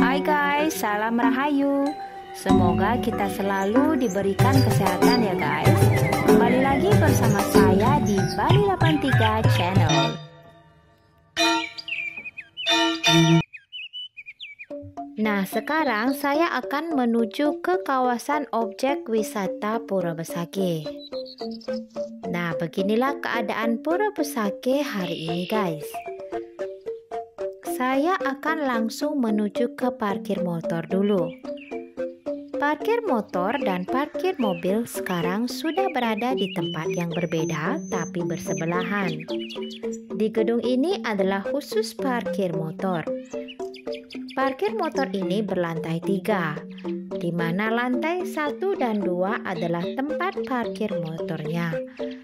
Hai guys, salam rahayu. Semoga kita selalu diberikan kesehatan ya guys. Kembali lagi bersama saya di Bali 83 Channel. Nah, sekarang saya akan menuju ke kawasan objek wisata Pura Besake. Nah, beginilah keadaan Pura Besake hari ini, guys saya akan langsung menuju ke parkir motor dulu. Parkir motor dan parkir mobil sekarang sudah berada di tempat yang berbeda tapi bersebelahan. Di gedung ini adalah khusus parkir motor. Parkir motor ini berlantai tiga, di mana lantai satu dan dua adalah tempat parkir motornya.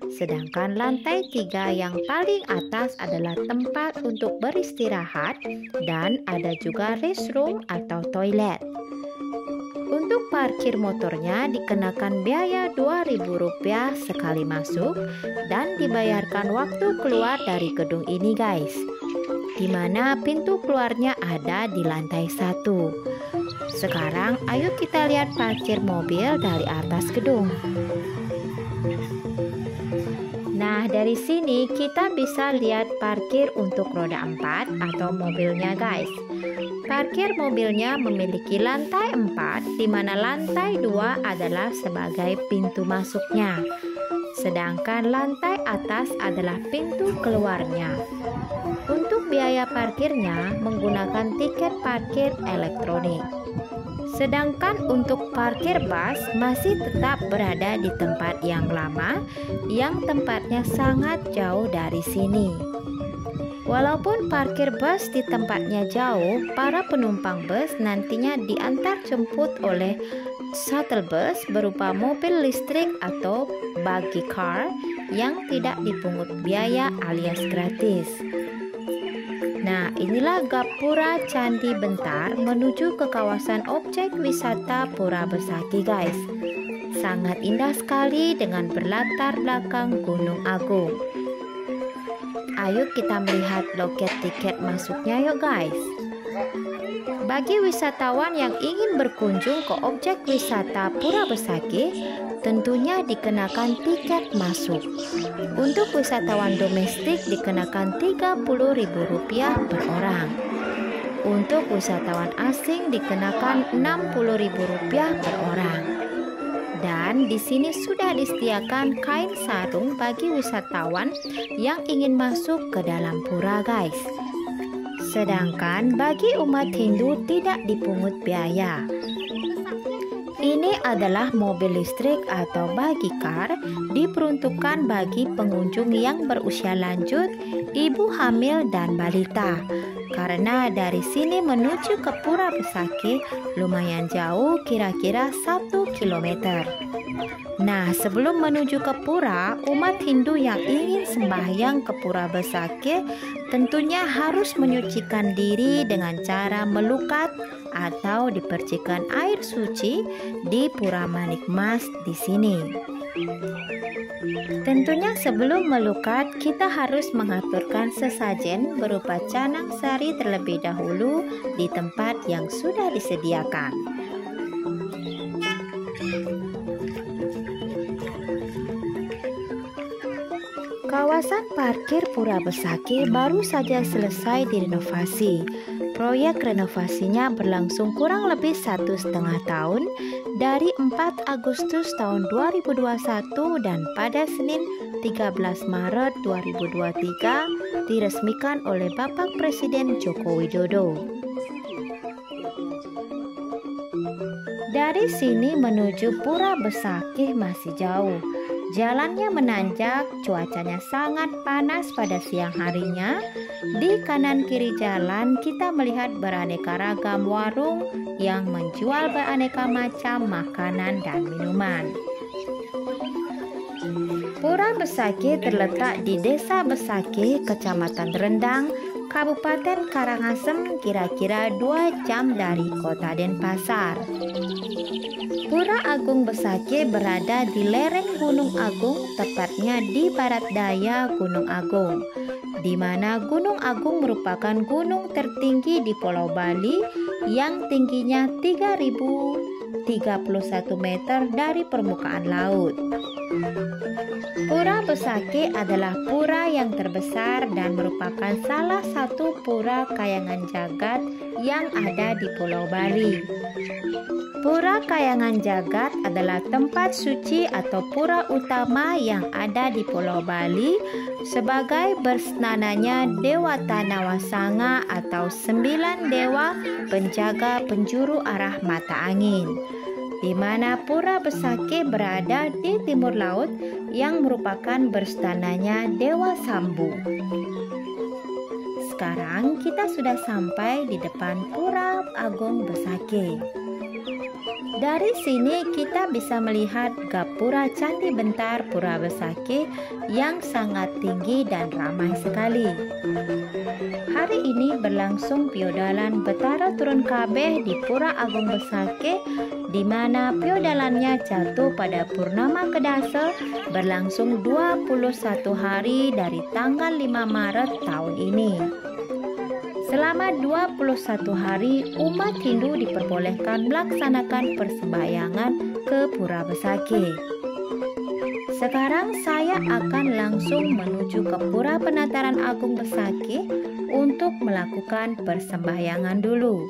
Sedangkan lantai tiga yang paling atas adalah tempat untuk beristirahat dan ada juga restroom atau toilet. Untuk parkir motornya dikenakan biaya Rp2.000 sekali masuk dan dibayarkan waktu keluar dari gedung ini guys. Di mana pintu keluarnya ada di lantai satu. Sekarang ayo kita lihat parkir mobil dari atas gedung. Nah, dari sini kita bisa lihat parkir untuk roda 4 atau mobilnya, guys. Parkir mobilnya memiliki lantai 4 di mana lantai 2 adalah sebagai pintu masuknya. Sedangkan lantai atas adalah pintu keluarnya. Untuk biaya parkirnya menggunakan tiket parkir elektronik. Sedangkan untuk parkir bus masih tetap berada di tempat yang lama yang tempatnya sangat jauh dari sini. Walaupun parkir bus di tempatnya jauh, para penumpang bus nantinya diantar jemput oleh shuttle bus berupa mobil listrik atau buggy car yang tidak dipungut biaya alias gratis. Nah, inilah Gapura Candi Bentar menuju ke kawasan objek wisata Pura Besaki, guys. Sangat indah sekali dengan berlatar belakang Gunung Agung. Ayo kita melihat loket tiket masuknya yuk guys. Bagi wisatawan yang ingin berkunjung ke objek wisata Pura Besaki, tentunya dikenakan tiket masuk. Untuk wisatawan domestik dikenakan Rp30.000 per orang. Untuk wisatawan asing dikenakan Rp60.000 per orang. Dan di sini sudah disediakan kain sarung bagi wisatawan yang ingin masuk ke dalam pura, guys. Sedangkan bagi umat Hindu tidak dipungut biaya. Ini adalah mobil listrik atau bagi car diperuntukkan bagi pengunjung yang berusia lanjut, ibu hamil dan balita. Karena dari sini menuju ke Pura Besaki lumayan jauh kira-kira 1 km. Nah, sebelum menuju ke pura, umat Hindu yang ingin sembahyang ke Pura Besaki tentunya harus menyucikan diri dengan cara melukat atau dipercikan air suci di Pura Manik Mas di sini. Tentunya sebelum melukat, kita harus mengaturkan sesajen berupa canang sari terlebih dahulu di tempat yang sudah disediakan. Kawasan parkir Pura Besaki baru saja selesai direnovasi. Proyek renovasinya berlangsung kurang lebih satu setengah tahun dari 4 Agustus tahun 2021 dan pada Senin 13 Maret 2023 diresmikan oleh Bapak Presiden Joko Widodo. Dari sini menuju Pura Besakih masih jauh. Jalannya menanjak, cuacanya sangat panas pada siang harinya. Di kanan kiri jalan kita melihat beraneka ragam warung yang menjual beraneka macam makanan dan minuman. Pura Besaki terletak di Desa Besaki, Kecamatan Rendang, Kabupaten Karangasem kira-kira 2 jam dari kota Denpasar. Pura Agung Besake berada di lereng Gunung Agung, tepatnya di barat daya Gunung Agung, di mana Gunung Agung merupakan gunung tertinggi di Pulau Bali yang tingginya 3031 meter dari permukaan laut. Pura Besaki adalah pura yang terbesar dan merupakan salah satu pura kayangan jagat yang ada di Pulau Bali. Pura Kayangan Jagat adalah tempat suci atau pura utama yang ada di Pulau Bali sebagai bersenananya Dewa Tanawasanga atau sembilan dewa penjaga penjuru arah mata angin di mana Pura Besake berada di timur laut yang merupakan berstananya Dewa Sambu. Sekarang kita sudah sampai di depan Pura Agung Besake. Dari sini kita bisa melihat Gapura Candi Bentar Pura Besaki yang sangat tinggi dan ramai sekali. Hari ini berlangsung piodalan Betara Turun Kabeh di Pura Agung Besaki di mana piodalannya jatuh pada Purnama Kedasa berlangsung 21 hari dari tanggal 5 Maret tahun ini. Selama 21 hari, umat Hindu diperbolehkan melaksanakan persembahyangan ke Pura Besaki. Sekarang saya akan langsung menuju ke Pura Penataran Agung Besaki untuk melakukan persembahyangan dulu.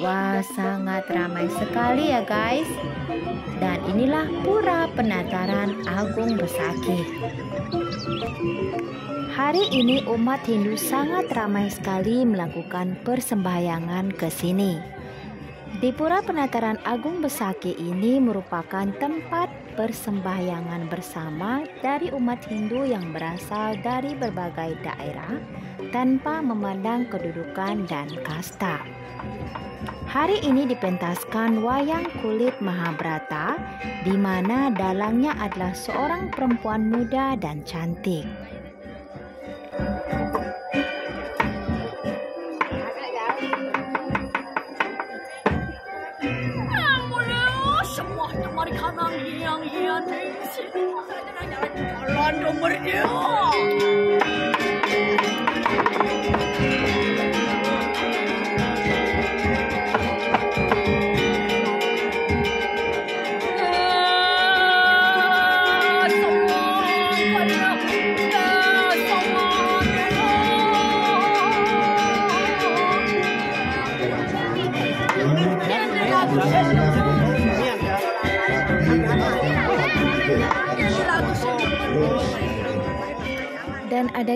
Wah, sangat ramai sekali ya guys. Dan inilah Pura Penataran Agung Besaki. Hari ini umat Hindu sangat ramai sekali melakukan persembahyangan ke sini. Di Pura Penataran Agung Besaki ini merupakan tempat persembahyangan bersama dari umat Hindu yang berasal dari berbagai daerah tanpa memandang kedudukan dan kasta. Hari ini dipentaskan wayang kulit Mahabharata di mana dalangnya adalah seorang perempuan muda dan cantik.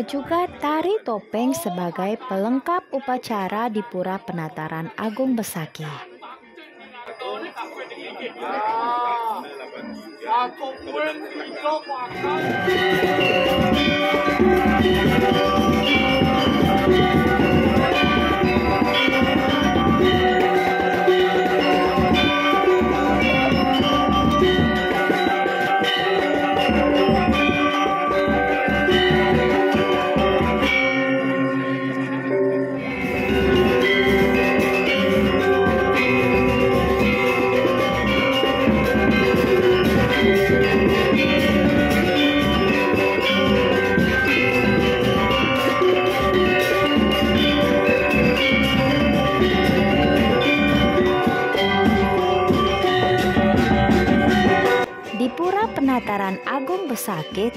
Juga tari topeng sebagai pelengkap upacara di Pura Penataran Agung Besaki. Penataran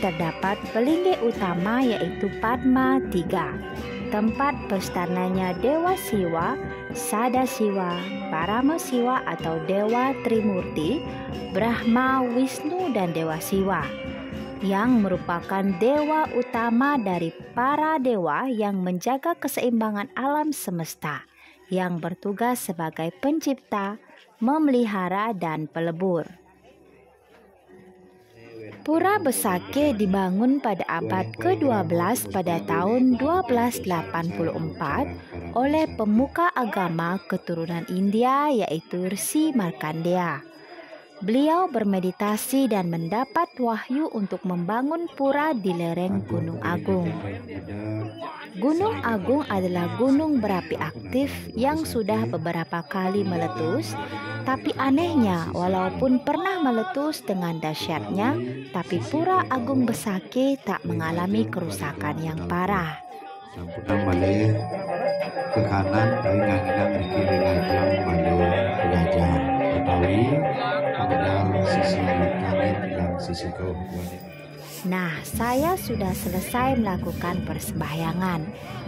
terdapat pelinggi utama yaitu Padma Tiga, tempat pestananya Dewa Siwa, Sada Siwa, Parama Siwa atau Dewa Trimurti, Brahma, Wisnu, dan Dewa Siwa yang merupakan dewa utama dari para dewa yang menjaga keseimbangan alam semesta, yang bertugas sebagai pencipta, memelihara, dan pelebur. Pura Besake dibangun pada abad ke-12 pada tahun 1284 oleh pemuka agama keturunan India yaitu Rsi Markandeya. Beliau bermeditasi dan mendapat wahyu untuk membangun pura di lereng Gunung Agung. Gunung Agung adalah gunung berapi aktif yang sudah beberapa kali meletus, tapi anehnya walaupun pernah meletus dengan dahsyatnya, tapi pura Agung Besake tak mengalami kerusakan yang parah. Ke kanan dari nganginan di kiri diri Nah, saya sudah selesai melakukan persembahyangan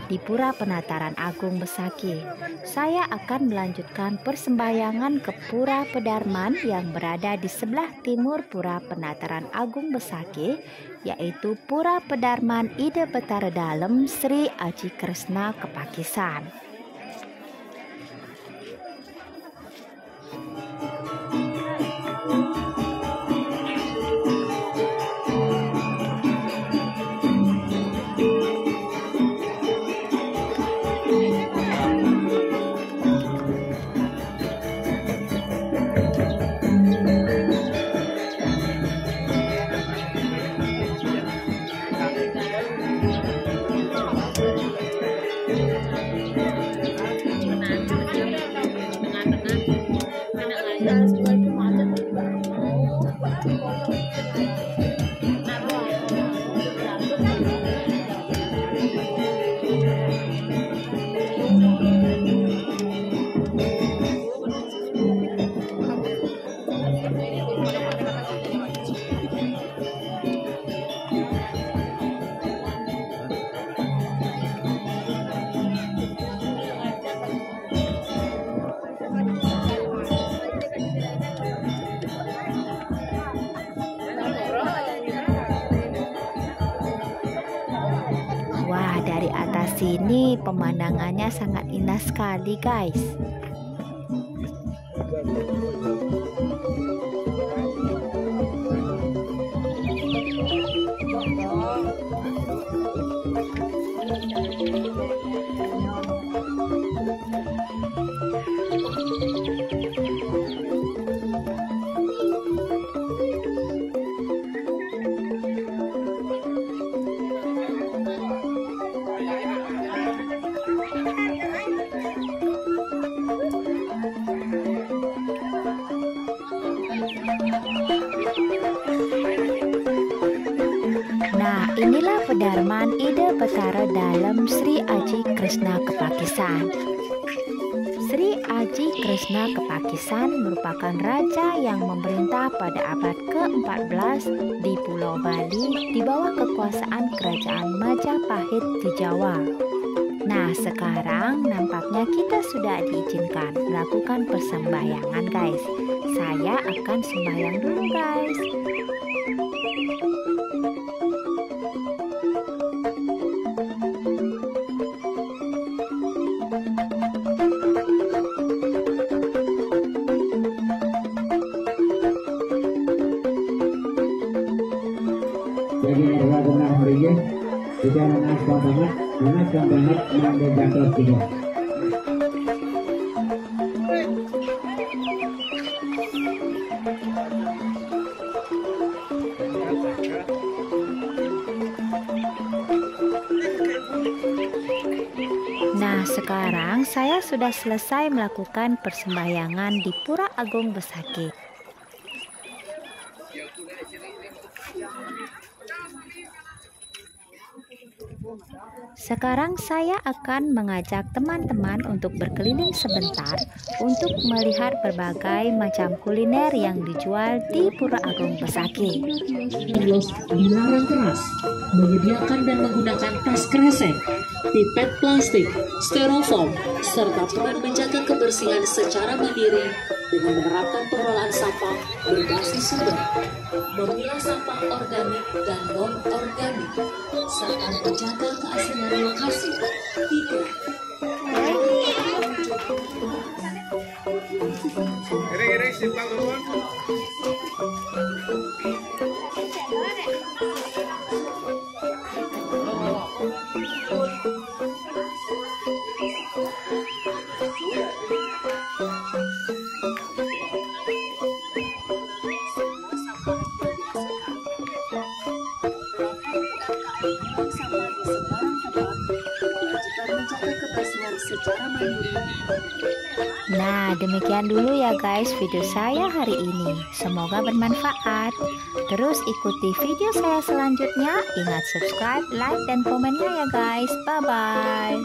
di Pura Penataran Agung Besaki. Saya akan melanjutkan persembahyangan ke Pura Pedarman yang berada di sebelah timur Pura Penataran Agung Besaki, yaitu Pura Pedarman Ide Betara Dalem Sri Aji Kresna Kepakisan. Pemandangannya sangat indah sekali guys inilah pedarman ide Petara dalam Sri Aji Krishna Kepakisan. Sri Aji Krishna Kepakisan merupakan raja yang memerintah pada abad ke-14 di Pulau Bali di bawah kekuasaan kerajaan Majapahit di Jawa. Nah, sekarang nampaknya kita sudah diizinkan melakukan persembahyangan, guys. Saya akan sembahyang dulu, guys. Tidak mengaspal banget, mengaspal banget mengambil tiga. Nah, sekarang saya sudah selesai melakukan persembahyangan di Pura Agung Besaki. Sekarang saya akan mengajak teman-teman untuk berkeliling sebentar untuk melihat berbagai macam kuliner yang dijual di Pura Agung Besaki. dilarang keras, menyediakan dan menggunakan tas kresek, pipet plastik, styrofoam, serta peran menjaga kebersihan secara mandiri dengan menerapkan pengelolaan sampah berbasis sumber, memilah sampah organik dan non-organik, serta menjaga keaslian lokasi. Tiga, Kira-kira simpang nuwun. Nah, demikian dulu ya guys video saya hari ini. Semoga bermanfaat. Terus ikuti video saya selanjutnya. Ingat subscribe, like, dan komennya ya guys. Bye-bye.